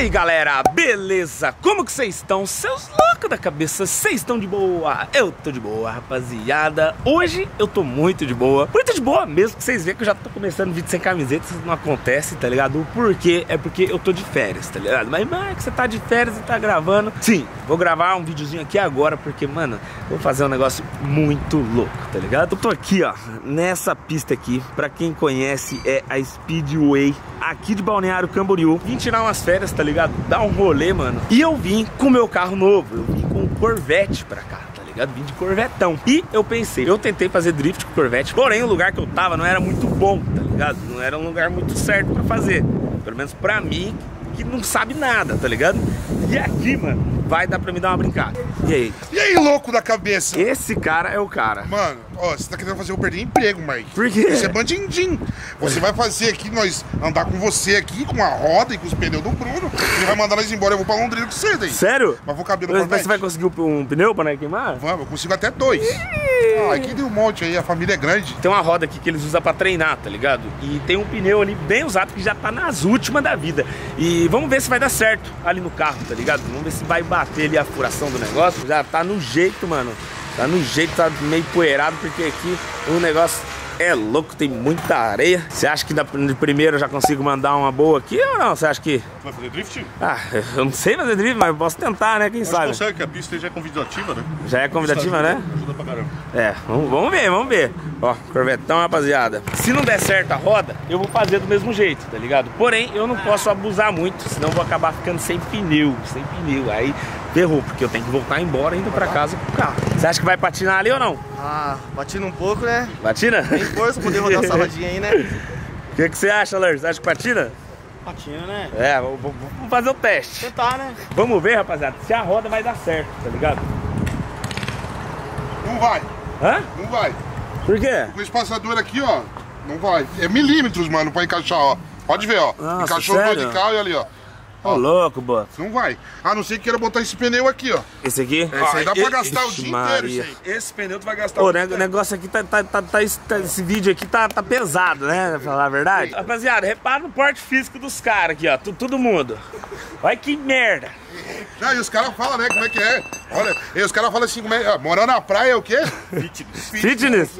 aí galera, beleza? Como que vocês estão? Seus loucos da cabeça, vocês estão de boa? Eu tô de boa, rapaziada Hoje eu tô muito de boa Muito de boa mesmo, que vocês veem que eu já tô começando vídeo sem camiseta Isso não acontece, tá ligado? O porquê é porque eu tô de férias, tá ligado? Mas, mano, que você tá de férias e tá gravando Sim, vou gravar um videozinho aqui agora Porque, mano, vou fazer um negócio muito louco, tá ligado? Eu tô aqui, ó, nessa pista aqui Pra quem conhece, é a Speedway Aqui de Balneário Camboriú Vim tirar umas férias, tá ligado? Dar um rolê, mano. E eu vim com meu carro novo. Eu vim com um Corvette pra cá, tá ligado? Vim de Corvetão. E eu pensei, eu tentei fazer drift com Corvette, porém o lugar que eu tava não era muito bom, tá ligado? Não era um lugar muito certo pra fazer. Pelo menos pra mim, que não sabe nada, tá ligado? E aqui, mano, vai dar pra me dar uma brincada. E aí? E aí, louco da cabeça? Esse cara é o cara. Mano, ó, você tá querendo fazer eu perder emprego, Mike. Por quê? Você é bandindim. Você vai fazer aqui, nós andar com você aqui, com a roda e com os pneus do Bruno. Ele vai mandar nós embora, eu vou pra Londrina com você daí. Sério? Mas vou caber no Mas, Corvette. você vai conseguir um pneu pra não queimar? Vamos, eu consigo até dois. Ah, aqui tem um monte aí, a família é grande. Tem uma roda aqui que eles usam pra treinar, tá ligado? E tem um pneu ali bem usado que já tá nas últimas da vida. E vamos ver se vai dar certo ali no carro, tá ligado? Vamos ver se vai bater ali a furação do negócio. Já tá no jeito, mano. Tá no jeito, tá meio poeirado, porque aqui o negócio é louco, tem muita areia. Você acha que de primeiro eu já consigo mandar uma boa aqui ou não? Você acha que. Tu vai fazer drift? Ah, eu não sei fazer drift, mas eu posso tentar, né? Quem Acho sabe? consegue, que a pista já é convidativa, né? Já é convidativa, né? Ajuda pra caramba. É, vamos, vamos ver, vamos ver. Ó, Corvetão, rapaziada. Se não der certo a roda, eu vou fazer do mesmo jeito, tá ligado? Porém, eu não posso abusar muito, senão vou acabar ficando sem pneu, sem pneu. Aí ferrou, porque eu tenho que voltar embora indo pra casa com o carro. Você acha que vai patinar ali ou não? Ah, patina um pouco, né? Patina? Tem força pra poder rodar essa rodinha aí, né? O que, que você acha, Lers? Você acha que patina? Patina, né? É, vamos fazer o teste. Tentar, né? Vamos ver, rapaziada, se a roda vai dar certo, tá ligado? Não vai, Hã? não vai. Por quê? Com esse passador aqui, ó, não vai. É milímetros, mano, pra encaixar, ó. Pode ver, ó. Nossa, Encaixou o sério? dois de carro e ali, ó. Ô, louco, boa. Não vai. A não ser que queira botar esse pneu aqui, ó. Esse aqui? Esse aí dá pra gastar o dia Maria. inteiro, isso aí. Esse pneu tu vai gastar Ô, o o neg- negócio aqui tá, tá, tá, tá- esse- tá- Esse vídeo aqui tá, tá pesado, né? Pra falar a verdade. Rapaziada, repara no porte físico dos caras aqui, ó. Todo mundo. Olha que merda. Não, e os caras falam, né, como é que é. Olha, e os caras falam assim, como é, morar na praia é o quê? Fitness?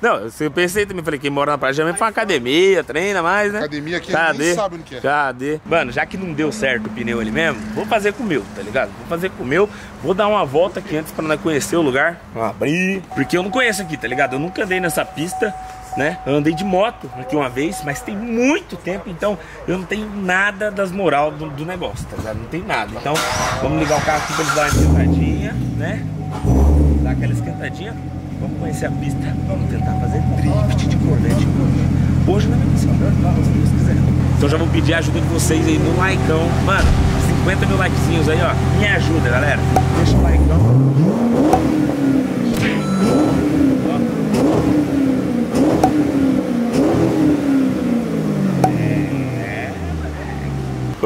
Não, Não, eu pensei também, falei, quem mora na praia geralmente faz academia, treina mais, né? Academia aqui, Cadê? ninguém sabe o que é. Cadê? Mano, já que não deu certo o pneu ali mesmo, vou fazer com o meu, tá ligado? Vou fazer com o meu, vou dar uma volta aqui antes pra nós conhecer o lugar. Abrir. Porque eu não conheço aqui, tá ligado? Eu nunca andei nessa pista. Né? Eu andei de moto aqui uma vez, mas tem muito tempo, então eu não tenho nada das moral do, do negócio, tá ligado? Não tem nada. Então, vamos ligar o carro aqui pra eles darem uma esquentadinha, né? Dar aquela esquentadinha. Vamos conhecer a pista. Vamos tentar fazer drift de Corvette hoje. Ser melhor, se Deus quiser. Então já vou pedir a ajuda de vocês aí no likeão. Mano, 50 mil likezinhos aí, ó. Me ajuda, galera. Deixa o likeão.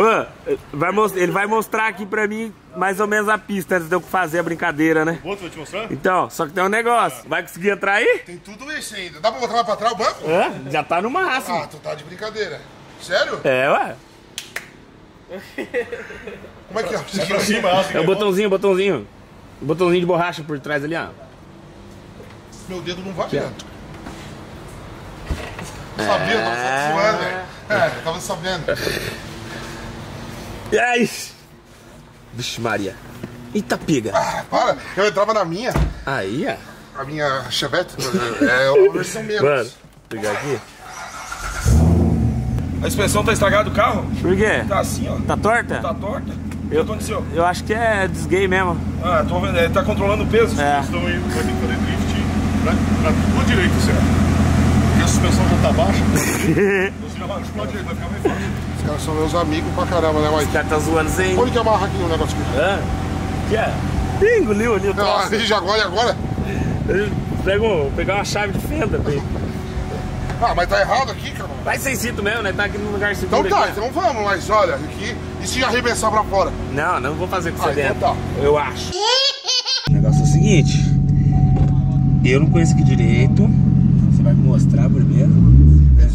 Ô, vai ele vai mostrar aqui pra mim mais ou menos a pista antes de eu fazer a brincadeira, né? Outro vai te mostrar? Então, só que tem um negócio. Vai conseguir entrar aí? Tem tudo isso ainda. Dá pra botar mais pra trás o banco? Hã? Já tá no máximo. Ah, tu tá de brincadeira. Sério? É, ué. Como é que é? Pra cima, assim, É o botãozinho, o botãozinho. O botãozinho de borracha por trás ali, ó. Meu dedo não vai dentro. Sabia, eu tava zoando, velho. É, eu tava sabendo. E aí? Vixe Maria. Eita pega. Ah, para, eu entrava na minha, Aí, ó. a minha Chevette, é uma versão menos. Mano, vou pegar aqui. A inspeção tá estragada do carro? Por quê? Tá assim, ó. Tá torta? Tá torta. O que Eu- aconteceu? Eu acho que é desgay mesmo. Ah, tô vendo. Ele tá controlando o peso. É. Eles estão indo, vai ter que fazer drift pra, pra tua direita, será? Porque a suspensão já tá baixa. Você já vai pro lado direito, vai ficar mais fácil. Os caras são meus amigos pra caramba, né, Mike? cara tá zoando sem. Onde que amarra aqui o negócio aqui? Hã? Que é? Ih, engoliu ali o Não, troço. ali já agora e agora? Pegou, pegar uma chave de fenda. Ah, mas tá errado aqui, cara. Vai sem cinto mesmo, né? Tá aqui no lugar seguro. Então tá, aqui, então vamos, mas olha, aqui. E se arremessar pra fora? Não, não vou fazer com você Ah, então dentro. tá. Eu acho. O negócio é o seguinte. Eu não conheço aqui direito. Você vai me mostrar primeiro.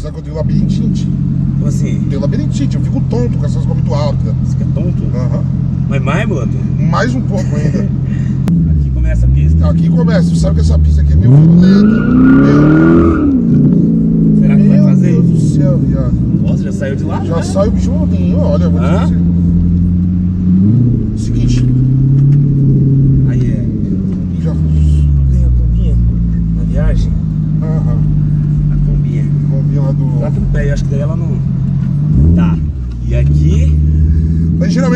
Sabe que eu tenho labirintite? Como assim? Tem labirintite, eu fico tonto com essas coisas muito altas. Você fica tonto? Aham. Mas mais, moto? Mais um pouco ainda. Aqui começa a pista. Aqui começa, você sabe que essa pista aqui é meio violenta. Meu, Será que vai meu fazer? Deus do céu, viado. Nossa, já saiu de lá? Já né? sai o bicho ontem, olha, vou te dizer. Seguinte, Aí é. já. Tem a combinha na viagem. Aham. A combinha. Combinha lá do. Tá no pé, eu acho que daí ela não. Tá. E aqui.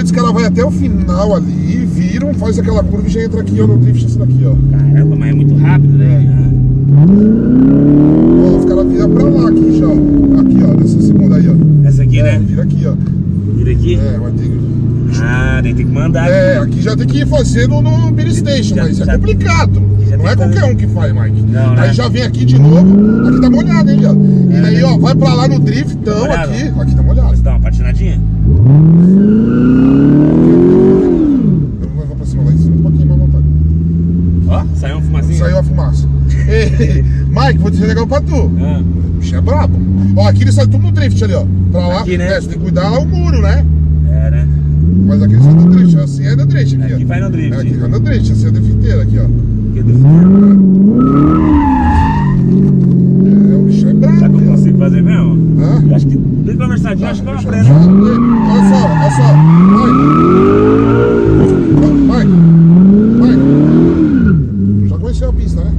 Mas geralmente os caras vão até o final ali, viram, faz aquela curva e já entra aqui, ó, no drift assim daqui, ó. Caramba, mas é muito rápido, né? Ó, os caras viram pra lá aqui já, ó. Aqui, ó, nessa segunda aí, ó. Essa aqui, É, né? vira aqui, ó. Vira aqui. É, vai ter que. Ah, tem que mandar. É, aqui já tem que ir fazendo no Beer Station, Já- mas já- é complicado. Não é que qualquer fazer- um que faz, Mike. Não, né? Aí já vem aqui de novo. Aqui tá molhado, hein, viado? E daí, ó, vai pra lá no driftão Tá aqui. Aqui tá molhado. Você dá uma patinadinha? Eu vou levar pra cima lá em cima, um pouquinho mais vontade. Ó, saiu uma fumacinha. Saiu a fumaça. Ei, Mike, vou dizer legal pra tu. Ah, O bicho é brabo. Ó, aqui ele sai tudo no drift ali, ó. Pra lá, Aqui, né? é, você tem que cuidar lá o muro, né? é, né? Mas aqui ele sai no drift, assim é no drift aqui, Aqui ó. vai no drift. É, aqui vai no drift, assim é a drifteira aqui, ó. Aqui do É, o bicho é brabo. Será que eu consigo fazer mesmo? Hã? Eu acho que, bem conversadinho, acho que eu Já- aprendo. já- Olha só, olha só. Vai. Vai. Vai. Já conheceu a pista, né?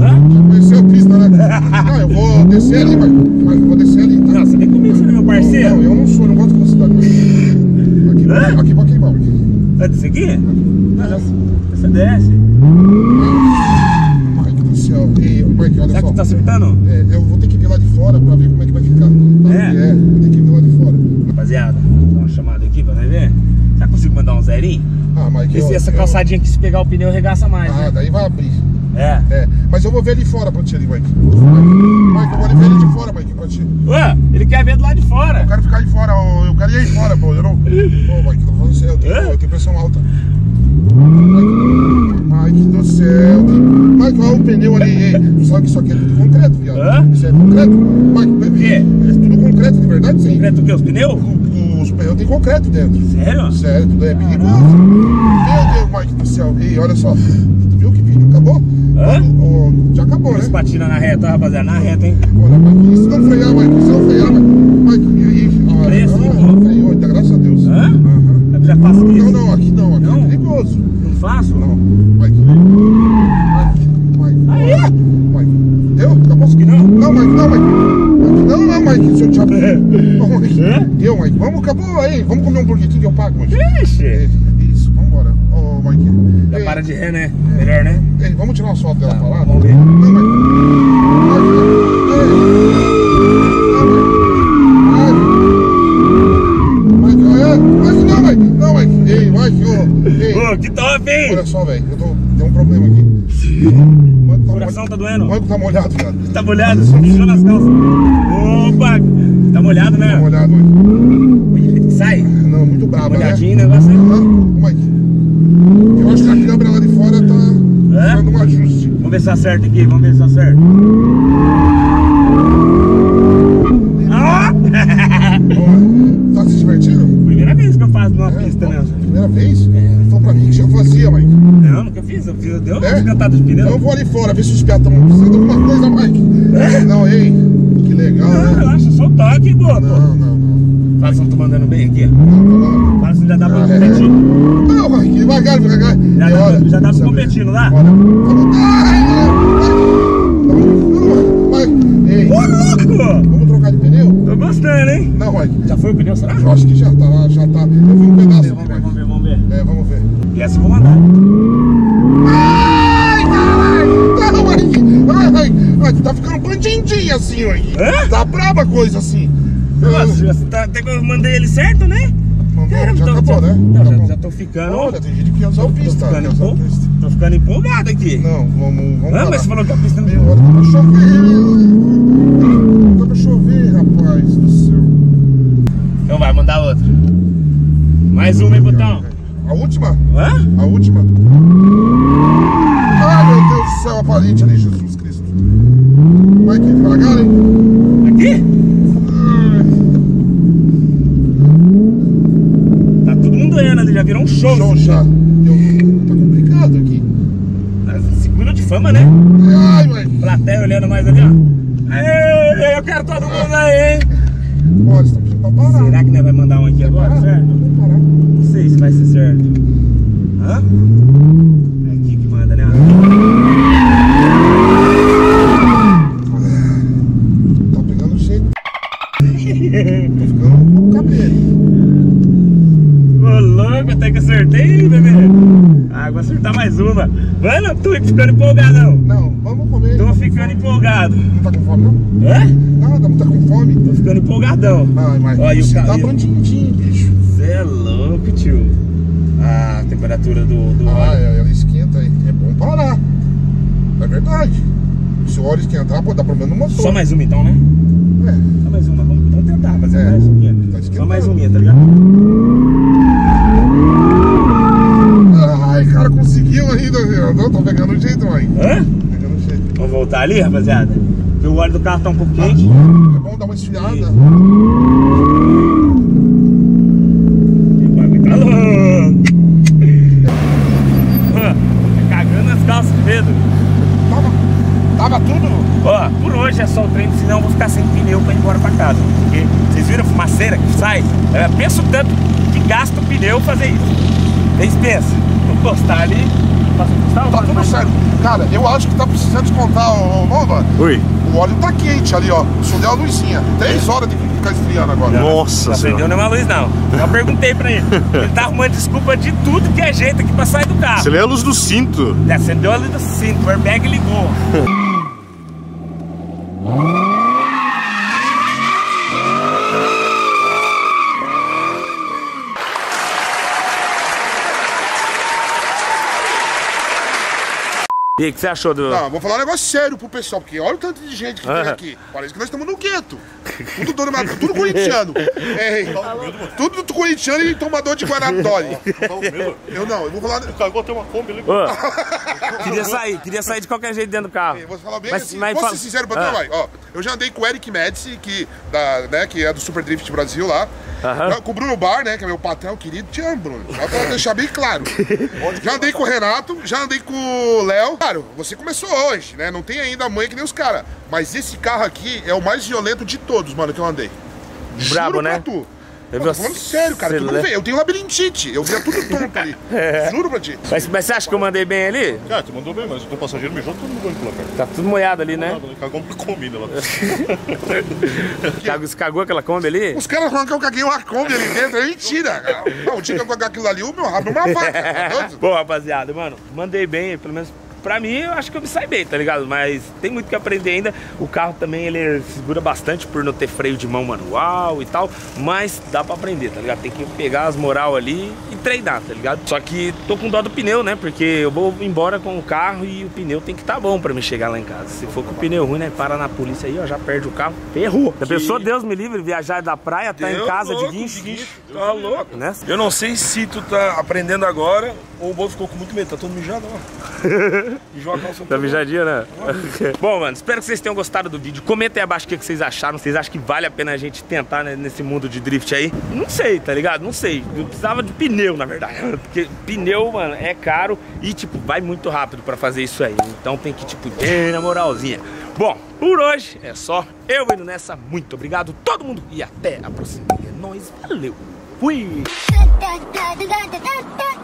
Hã? Já conheceu a pista, né? Não, eu vou descer ali, mas, mas eu vou descer ali, tá? Não, você tem comigo, você não é meu Não, parceiro. eu não sou, não gosto de velocidade. Aqui, Hã? aqui pra queimar. Vai descer aqui? Não, você desce. Ai, do céu. Ei, Mike, olha Será só. que tá acertando? É, eu vou ter que vir lá de fora pra ver como é que vai ficar. Tá? É? É, ter que vir lá de fora. Rapaziada, vou dar uma chamada aqui pra nós ver. Será que consigo mandar um zerinho? Ah, Mike, Esse, eu- essa eu- calçadinha aqui, se pegar o pneu, regaça mais, Ah, né? daí vai abrir. É. É, mas eu vou ver ali fora pra ti ali, Mike. Mike, eu vou ver ali de fora, Mike, pra ti. Ué, ele quer ver do lado de fora. Eu quero ficar aí fora, eu quero ir aí fora, pô. Eu não. Pô, Mike, tô falando sério, eu tenho, eu tenho pressão alta. Mike, Mike do céu. Mike, olha o pneu ali, ei. Tu sabe que isso aqui é tudo concreto, viado. Hã? Isso é concreto? Mike, O quê? É tudo concreto de verdade, sim. Concreto o quê? Os pneus? O- Os pneus tem concreto dentro. Sério? Sério, tudo é perigoso. Meu Deus, Mike do céu. Ei, olha só. Tu viu que vídeo? Acabou? Hã? Já acabou, né? Eles patina na reta, rapaziada, na reta, hein? Olha, Mike, e se não frear, Mike, se não frear, Mike, Mike, e, e, ah, sim, ah, ainda, graças a Deus. Hã? Já isso. Não, não, aqui não, aqui Não? é perigoso. Faço? Não, Mike, Mike, Mike, Aí! Mike, deu? Acabou? Acho que não. Não, Mike, não, Mike, não, não, Mike, seu diabo. Não, Mike, Hã? deu, Mike, vamos, acabou aí, vamos comer um Burger King que eu pago, Mike. Ixi! É, Isso, vambora. Ô, Mike. Já Ei, para de ré, né? Melhor, né? ei, vamos tirar uma foto dela Tá, pra lá? vamos ver. Não, Mike. Mike, Ô, que top, hein? olha só, velho, eu tô, tem um problema aqui. Mano, O tá coração tá doendo. molhado, Mano, tá molhado, cara. Tá molhado, mijou nas calças. Opa! Tá molhado, Tá né? molhado, Mike. Sai. Não, muito brabo, né? Molhadinho o negócio aí. Aham, Mike. Eu acho que a câmera lá de fora tá É? dando um ajuste. Vamos ver se acerta aqui, vamos ver se acerta. Faço numa É, pista, né? Primeira vez? É. Falou pra mim que já fazia, Mike. Não, nunca fiz. Eu fiz, eu dei uma É? cantada de Então eu pneu. vou ali fora, ver se os piados estão precisando de alguma coisa, Mike. Não, ei, que legal, Não, né? relaxa, só o toque, pô. Não, não, não. Fala se eu tô mandando bem aqui, ó. Fala se já dá pra Ah, é. competir. não. Mike, devagar, devagar. Já dá- olha, já dá pra competir, não dá? Olha, ai, ai, ei, Ô, louco! vamos trocar de pneu? Tô gostando, hein? Não, Mike, Já foi o pneu, será? eu acho que já tá, já tá. Eu vi um pedaço Vamos ver, vamos Mike. ver, vamos ver. É, vamos ver. E essa eu vou mandar. Ai, caralho! Não, Mike! Ai, ai, ai, tá ficando bandidinho assim, Mike. Hã? Tá braba coisa assim. Nossa, já tá, até que eu mandei ele certo, né? Não, Caramba, já tô- acabou, tô- né? Não, Tá já, já tô ficando. Olha, tem gente que ia usar o tô pista. ficando, quer usar o empol- pista. tô ficando empolgado aqui. Não, vamos, vamos Ah, mas você falou que a pista não. Meia hora tá pra chover. Tá pra chover, mais do seu. Então vai, mandar outra. Mais uma, hein, Botão? A última? Hã? A última? Ah, meu Deus do céu, aparente ali, Jesus Cristo. Vai aqui devagar, hein? Aqui? Tá todo mundo doendo ali, já virou um show. Show já. Eu... Tá complicado aqui. Tá Segundo de fama, né? Ai, mas... Plateia olhando mais ali, ó. Aê! Eu quero todo mundo aí, hein? Você tá pedindo pra parar. Será que nós vai mandar um aqui agora, Parar? certo? Parar. Não sei se vai ser certo. Hã? É aqui que manda, né? Tá pegando jeito. Tô ficando um pouco cabelo. Ô louco, até que acertei, bebê. Ah, vou acertar mais uma. Mano, tu ficando empolgadão. Não, vamos comer. Tô ficando empolgado. Não tá com fome, não? Hã? Nada, não tá com fome. Tô ficando empolgadão. Ai, mas Olha, o você tá bandidinho, bicho. Você é louco, tio. Ah, a temperatura do, do Ah, óleo. é, ela esquenta aí. É bom parar. É verdade. Se o óleo esquentar, pode dar problema no motor. Só mais uma então, né? É. Só mais uma. Vamos, vamos tentar fazer É, mais uma. tá. Só mais uma, tá ligado? Ai, cara, conseguiu ainda, viu? Não, tá pegando jeito, mãe. Hã? Voltar ali, rapaziada? Porque o óleo do carro tá um pouco quente. É bom dar uma esfriada. E- O bagulho tá louco. Tá Cagando as calças de medo. Tava, tava tudo. Ó, por hoje é só o treino, senão eu vou ficar sem pneu pra ir embora pra casa. Porque vocês viram a fumaceira que sai? Eu penso tanto que gasta o pneu fazer isso. Vocês pensam, vou postar ali. Posso ou Tá tudo mais? certo. Cara, eu acho que tá precisando descontar, ô, Nova. Oi. O óleo tá quente ali, ó. Só deu a luzinha. Três horas de ficar esfriando agora. Nossa Não senhora. acendeu nenhuma luz, não. Eu perguntei pra ele. Ele tá arrumando desculpa de tudo que é jeito aqui pra sair do carro. Você lê a luz do cinto. Acendeu a luz do cinto, o airbag ligou. E o que você achou do. Não, vou falar um negócio sério pro pessoal, porque olha o tanto de gente que tem aqui. Parece que nós estamos no gueto. Tudo dono, mas tudo corintiano. É, tudo corintiano e tomador de Guanatoli. Eu não, eu vou falar. Cagou até uma Kombi ali. Queria sair, queria sair de qualquer jeito dentro do carro. Eu vou falar bem Mas- assim, mas vou fala- ser sincero pra Ah. tu, vai. Ó, eu já andei com o Eric Medici, que, da, né, que é do Super Drift Brasil lá. Aham. Com o Bruno Bar, né, que é meu patrão querido. Te amo, Bruno. Só pra deixar bem claro. já andei com o Renato, já andei com o Léo. Claro, você começou hoje, né? Não tem ainda a mãe que nem os caras. Mas esse carro aqui é o mais violento de todos, mano, que eu andei. Brabo, Juro né? pra tu. Eu tô falando sério, cara. Tu não lê- vê. Eu tenho labirintite. Eu via tudo tonto ali. Juro pra ti. Mas, mas você acha que eu mandei bem ali? Cara, tu mandou bem, mas o teu passageiro mijou todo mundo pela cara. Tá tudo molhado ali, né? Cagou uma Kombi lá. Você cagou aquela Kombi ali? Os caras falam que eu caguei uma Kombi ali dentro. É mentira, cara. Não, o dia que eu cagar aquilo ali, o meu rabo é uma vaca. Tá? Bom, rapaziada, mano, mandei bem, pelo menos pra mim, eu acho que eu me saí bem, tá ligado? Mas tem muito que aprender ainda. O carro também, ele segura bastante por não ter freio de mão manual e tal, mas dá pra aprender, tá ligado? Tem que pegar as moral ali e treinar, tá ligado? Só que tô com dó do pneu, né? Porque eu vou embora com o carro e o pneu tem que estar tá bom pra me chegar lá em casa. Se for com o pneu ruim, né? Para na polícia aí, ó, já perde o carro. Ferrou. A pessoa, Deus me livre, viajar da praia, tá em Deu casa de louco, guincho. guincho. Tá louco. Né? Eu não sei se tu tá aprendendo agora ou o Bobo ficou com muito medo. Tá todo mijado, ó. Mijou a calça Tá mijadinha, né? Bom, mano, espero que vocês tenham gostado do vídeo. Comenta aí abaixo o que que vocês acharam. Vocês acham que vale a pena a gente tentar né, nesse mundo de drift aí? Não sei, tá ligado? Não sei. Eu precisava de pneu, na verdade. Porque pneu, mano, é caro e, tipo, vai muito rápido pra fazer isso aí. Então tem que, tipo, ter na moralzinha. Bom, por hoje é só. Eu indo nessa. Muito obrigado, todo mundo. E até a próxima. É nóis. Valeu. Fui.